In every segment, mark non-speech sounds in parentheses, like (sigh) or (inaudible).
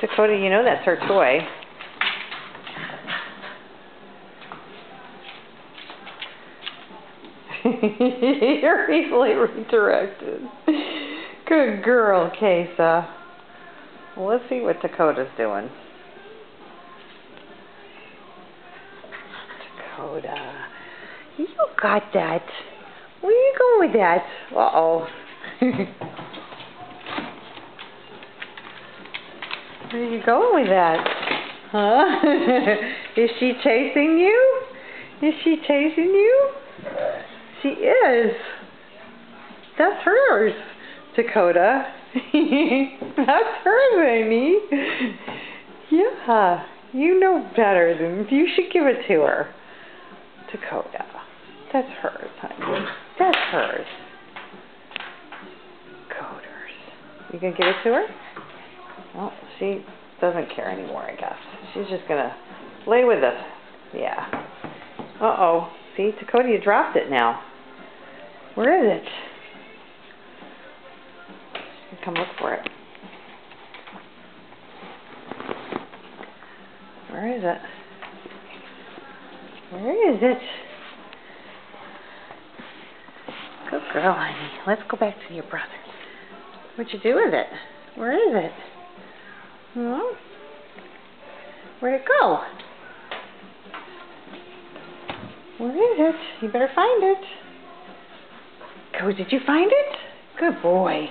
Takoda, you know that's her toy. (laughs) You're easily redirected. Good girl, Kasa. Well, let's see what Takoda's doing. Takoda. You got that. Where you going with that? Uh-oh. (laughs) Where are you going with that? Huh? (laughs) Is she chasing you? Is she chasing you? She is. That's hers, Takoda. (laughs) That's hers, Amy. Yeah, you know better than you should give it to her. Takoda. That's hers, honey. That's hers. Coders. You gonna give it to her? Well, she doesn't care anymore, I guess. She's just gonna lay with us. Yeah. Uh-oh. See, Takoda, you dropped it now. Where is it? Come look for it. Where is it? Where is it? Good girl, honey. Let's go back to your brother. What'd you do with it? Where is it? Hmm? Where'd it go? Where is it? You better find it. Oh, did you find it? Good boy.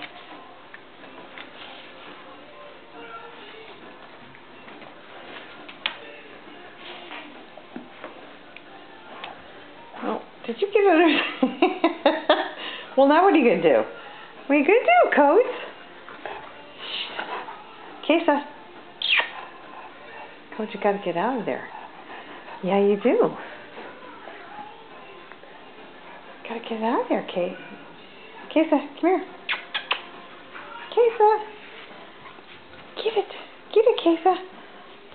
Did you get it? (laughs) well, now what are you going to do? What are you going to do, Coach? Kasa. Coach, you got to get out of there. Yeah, you do. Gotta get out of there, Kate. Kasa, come here. Kasa. Get it. Get it, Kasa.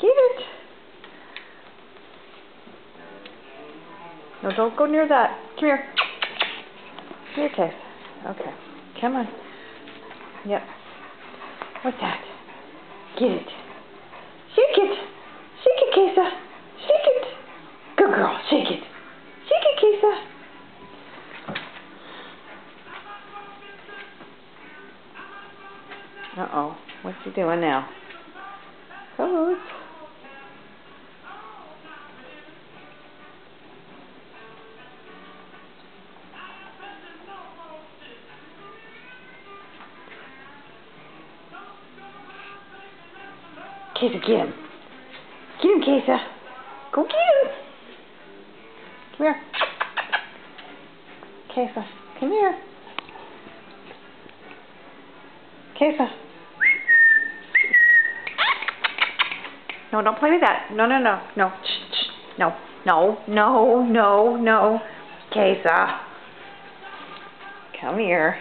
Get it. No, don't go near that. Come here. Come here, Kasa. Okay. Come on. Yep. What's that? Get it. Shake it. Shake it, Kasa. Shake it. Good girl. Shake it. Shake it, Kasa. Uh-oh. What's he doing now? Kasa, get him. Get him, Kasa. Go get him. Come here. Kasa, come here. Kasa. No, don't play with that. No, no, no, no. Shh, shh. No, no, no, no, no. Kasa. Come here.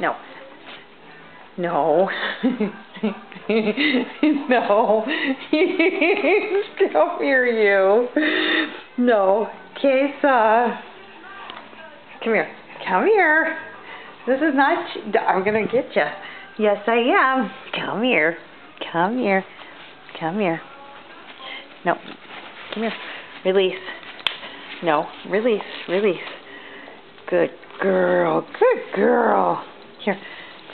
No. No. (laughs) (laughs) no. (laughs) Come here, you. No. Kasa. Come here. Come here. This is not. I'm gonna get you. Yes, I am. Come here. Come here. Come here. No. Come here. Release. No. Release. Release. Good girl. Good girl. Here.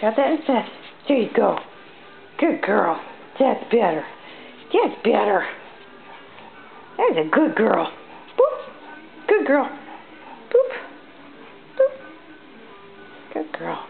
Grab that instead. There you go. Good girl. That's better. That's better. That's a good girl. Boop. Good girl. Boop. Boop. Good girl.